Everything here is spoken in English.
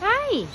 Hi.